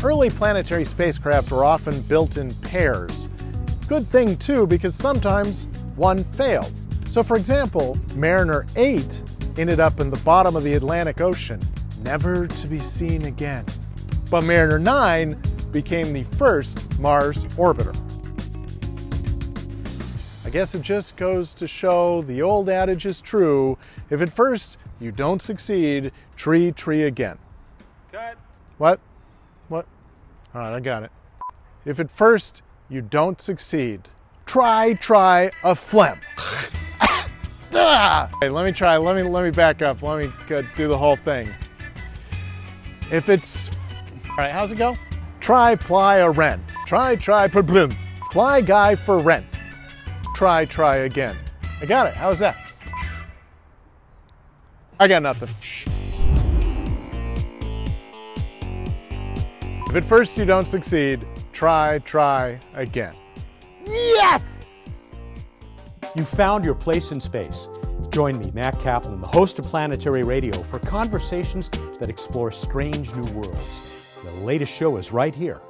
Early planetary spacecraft were often built in pairs. Good thing too, because sometimes one failed. So for example, Mariner 8 ended up in the bottom of the Atlantic Ocean, never to be seen again. But Mariner 9 became the first Mars orbiter. I guess it just goes to show the old adage is true. If at first you don't succeed, tree, tree again. Cut. What? What? All right, I got it. If at first you don't succeed, try, try a phlegm. Ah! Okay, let me try. Let me let me back up. Let me do the whole thing. If it's all right, how's it go? Try, ply a rent. Try, try, put bloom. Fly guy for rent. Try, try again. I got it. How's that? I got nothing. If at first you don't succeed, try, try again. Yes! You found your place in space. Join me, Matt Kaplan, the host of Planetary Radio, for conversations that explore strange new worlds. The latest show is right here